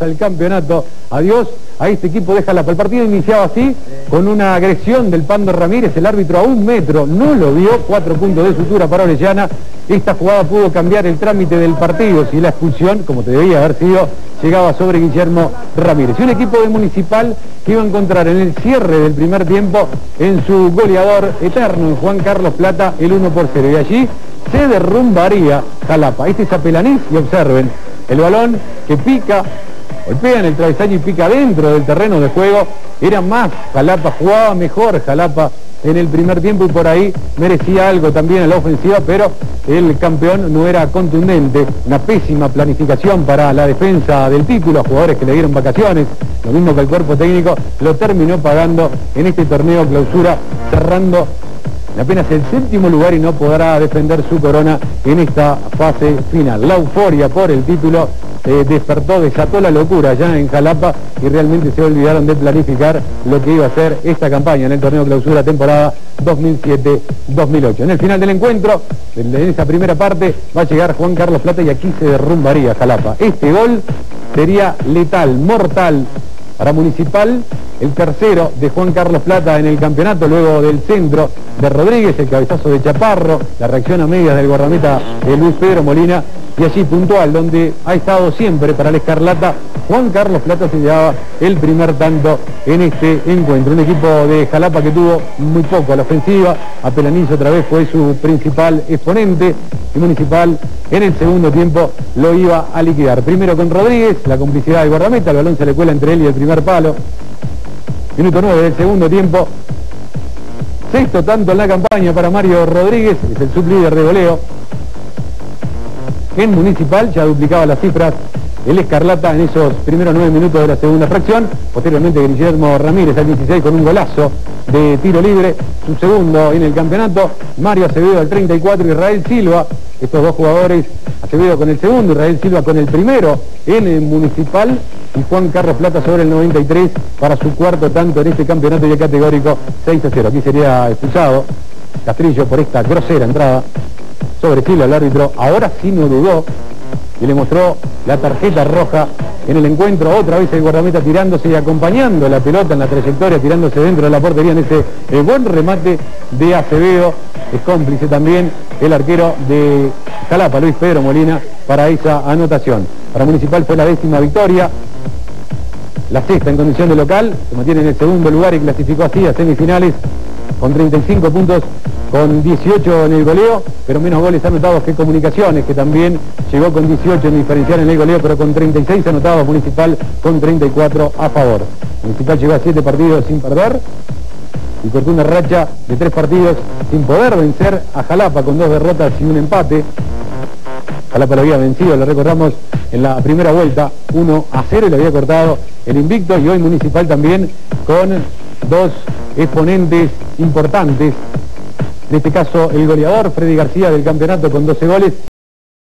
al campeonato. Adiós a este equipo de Jalapa. El partido iniciaba así, con una agresión del Pando Ramírez, el árbitro a un metro, no lo vio, cuatro puntos de sutura para Orellana. Esta jugada pudo cambiar el trámite del partido, si la expulsión, como te debía haber sido, llegaba sobre Guillermo Ramírez. Y un equipo de Municipal que iba a encontrar en el cierre del primer tiempo en su goleador eterno, en Juan Carlos Plata, el 1 por 0. Y allí se derrumbaría Jalapa. Este es Apelanís y observen, el balón que pica golpea en el travesaño y pica dentro del terreno de juego. Era más, Jalapa jugaba mejor, Jalapa en el primer tiempo y por ahí merecía algo también en la ofensiva, pero el campeón no era contundente. Una pésima planificación para la defensa del título, a jugadores que le dieron vacaciones, lo mismo que el cuerpo técnico, lo terminó pagando en este torneo clausura, cerrando apenas el séptimo lugar y no podrá defender su corona en esta fase final. La euforia por el título eh, despertó, desató la locura ya en Jalapa y realmente se olvidaron de planificar lo que iba a ser esta campaña en el torneo clausura temporada 2007-2008. En el final del encuentro, en esa primera parte, va a llegar Juan Carlos Plata y aquí se derrumbaría Jalapa. Este gol sería letal, mortal para Municipal, el tercero de Juan Carlos Plata en el campeonato, luego del centro de Rodríguez, el cabezazo de Chaparro, la reacción a medias del guardameta de Luis Pedro Molina, y allí puntual, donde ha estado siempre para la Escarlata, Juan Carlos Plata se llevaba el primer tanto en este encuentro. Un equipo de Jalapa que tuvo muy poco a la ofensiva, Apelanizo otra vez fue su principal exponente, y Municipal en el segundo tiempo lo iba a liquidar. Primero con Rodríguez, la complicidad del guardameta, el balón se le cuela entre él y el primer palo. Minuto 9 del segundo tiempo. Sexto tanto en la campaña para Mario Rodríguez, es el sublíder de goleo. En Municipal ya duplicaba las cifras el Escarlata en esos primeros nueve minutos de la segunda fracción. Posteriormente Guillermo Ramírez al 16 con un golazo de tiro libre. Su segundo en el campeonato. Mario Acevedo al 34, Israel Silva. Estos dos jugadores, Acevedo con el segundo, Israel Silva con el primero en el Municipal. Y Juan Carlos Plata sobre el 93 para su cuarto tanto en este campeonato ya categórico 6 a 0. Aquí sería expulsado Castrillo por esta grosera entrada sobre Silva el árbitro. Ahora sí no dudó y le mostró la tarjeta roja en el encuentro, otra vez el guardameta tirándose y acompañando la pelota en la trayectoria, tirándose dentro de la portería en ese eh, buen remate de Acevedo, es cómplice también el arquero de Jalapa, Luis Pedro Molina, para esa anotación. Para Municipal fue la décima victoria, la sexta en condición de local, se mantiene en el segundo lugar y clasificó así a semifinales con 35 puntos con 18 en el goleo, pero menos goles anotados que Comunicaciones, que también llegó con 18 en diferencial en el goleo, pero con 36 anotados Municipal, con 34 a favor. Municipal llegó a 7 partidos sin perder y cortó una racha de 3 partidos sin poder vencer a Jalapa con dos derrotas y un empate. Jalapa lo había vencido, lo recordamos en la primera vuelta, 1 a 0 y le había cortado el invicto y hoy Municipal también con dos exponentes importantes en este caso el goleador Freddy García del campeonato con 12 goles